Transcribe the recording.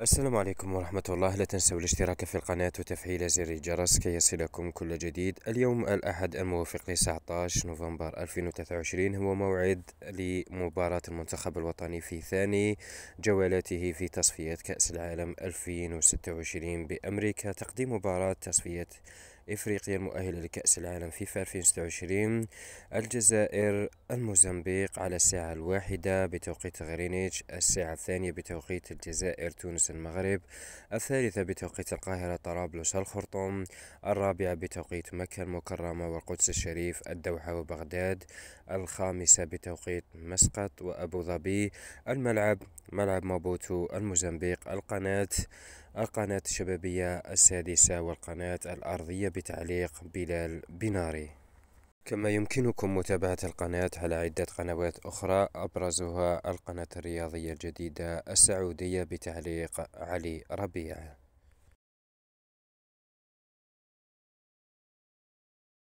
السلام عليكم ورحمة الله. لا تنسوا الاشتراك في القناة وتفعيل زر الجرس كي يصلكم كل جديد. اليوم الأحد الموافق ل 19 نوفمبر 2023 هو موعد لمباراة المنتخب الوطني في ثاني جولاته في تصفيات كأس العالم 2026 بأمريكا. تقديم مباراة تصفية إفريقيا المؤهلة لكأس العالم فيفا 2026 الجزائر الموزمبيق على الساعة الواحدة بتوقيت غرينتش الساعة الثانية بتوقيت الجزائر تونس المغرب الثالثة بتوقيت القاهرة طرابلس الخرطوم الرابعة بتوقيت مكة المكرمة والقدس الشريف الدوحة وبغداد الخامسة بتوقيت مسقط وأبو ظبي الملعب ملعب مابوتو الموزمبيق القناة القناة الشبابية السادسة والقناة الأرضية بتعليق بلال بناري. كما يمكنكم متابعة القناة على عدة قنوات أخرى أبرزها القناة الرياضية الجديدة السعودية بتعليق علي ربيع.